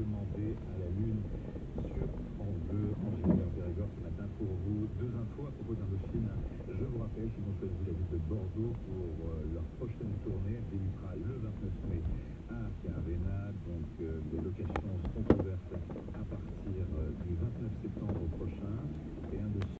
demander à la Lune sur France Bleu. Angélique Périgord ce matin pour vous. Deux infos à propos d'Indochine. Je vous rappelle qu'ils ont choisi la ville de Bordeaux pour euh, leur prochaine tournée. Elle débutera le 29 mai à Arena. Donc euh, les locations sont ouvertes à partir euh, du 29 septembre prochain. Et un